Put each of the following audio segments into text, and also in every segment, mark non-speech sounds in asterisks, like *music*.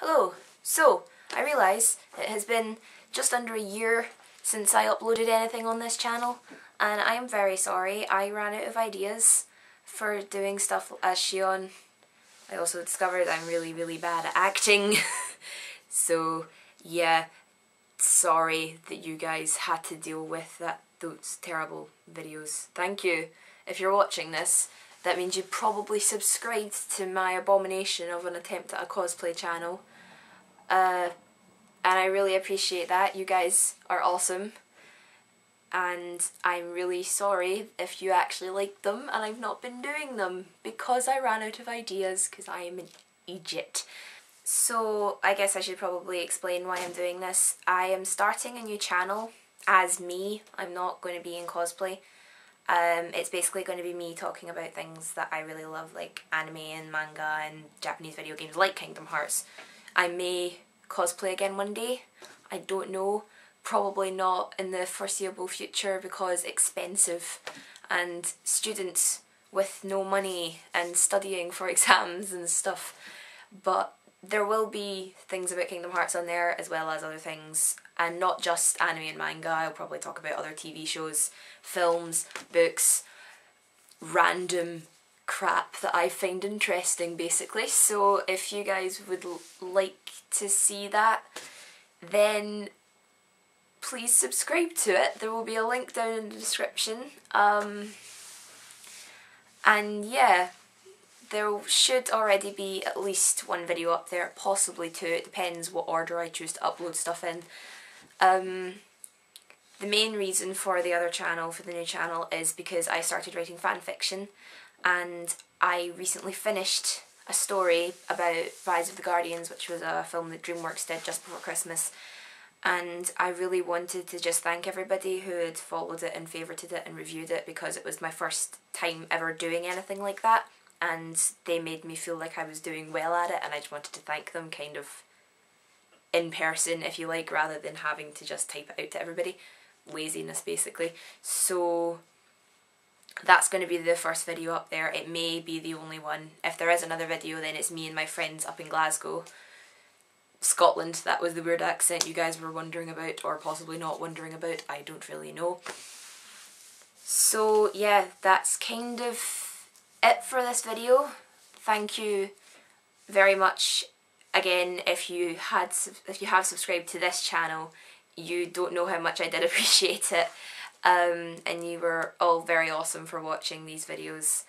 Hello. So, I realise it has been just under a year since I uploaded anything on this channel and I am very sorry. I ran out of ideas for doing stuff as Xion. I also discovered I'm really, really bad at acting. *laughs* so, yeah, sorry that you guys had to deal with that those terrible videos. Thank you. If you're watching this, that means you probably subscribed to my abomination of an attempt at a cosplay channel. Uh, and I really appreciate that. You guys are awesome. And I'm really sorry if you actually like them and I've not been doing them because I ran out of ideas because I am an idiot. So I guess I should probably explain why I'm doing this. I am starting a new channel as me. I'm not going to be in cosplay. Um, it's basically going to be me talking about things that I really love like anime and manga and Japanese video games like Kingdom Hearts. I may cosplay again one day. I don't know. Probably not in the foreseeable future because expensive and students with no money and studying for *laughs* exams and stuff. But there will be things about Kingdom Hearts on there as well as other things and not just anime and manga. I'll probably talk about other TV shows, films, books, random crap that I find interesting basically. So if you guys would like to see that then please subscribe to it. There will be a link down in the description. Um, and yeah, there should already be at least one video up there, possibly two, it depends what order I choose to upload stuff in. Um, the main reason for the other channel, for the new channel, is because I started writing fan fiction and I recently finished a story about Rise of the Guardians, which was a film that DreamWorks did just before Christmas. And I really wanted to just thank everybody who had followed it and favorited it and reviewed it because it was my first time ever doing anything like that and they made me feel like I was doing well at it and I just wanted to thank them kind of in person if you like rather than having to just type it out to everybody. Laziness basically. So that's going to be the first video up there. It may be the only one. If there is another video then it's me and my friends up in Glasgow. Scotland, that was the weird accent you guys were wondering about or possibly not wondering about. I don't really know. So yeah, that's kind of it for this video. Thank you very much again if you had if you have subscribed to this channel you don't know how much I did *laughs* appreciate it um, and you were all very awesome for watching these videos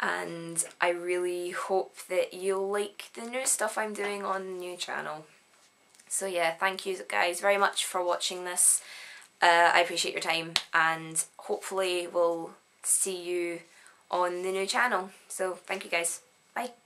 and I really hope that you'll like the new stuff I'm doing on the new channel. So yeah, thank you guys very much for watching this. Uh, I appreciate your time and hopefully we'll see you on the new channel. So thank you guys. Bye.